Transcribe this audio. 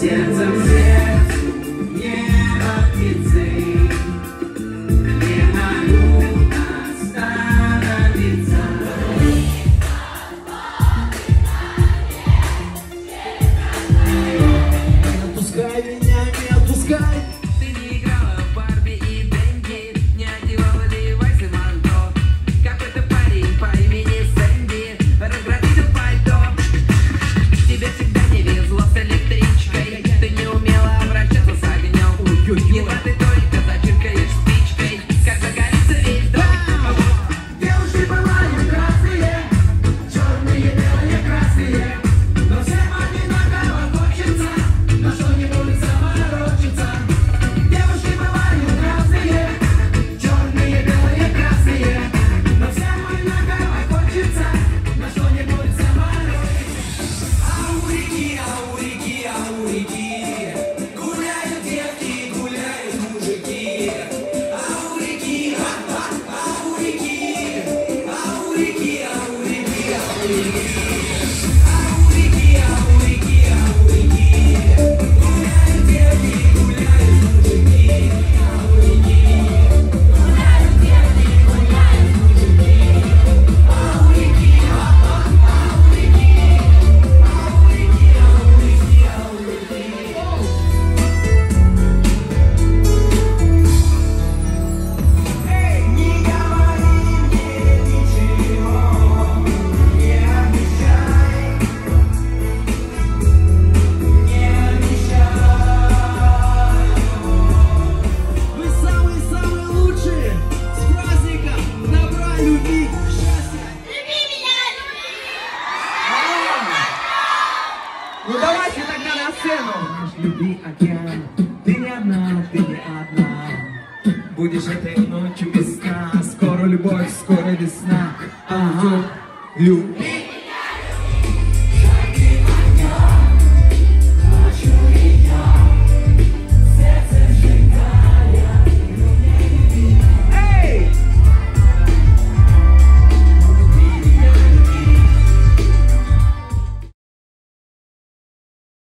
сердцем сердце, небо птицы. Не могу остановиться. Yes. Ну давайте тогда на сцену. Люби океан, ты не одна, ты не одна. Будешь этой ночью без сна, скоро любовь, скоро весна. Ага, люби.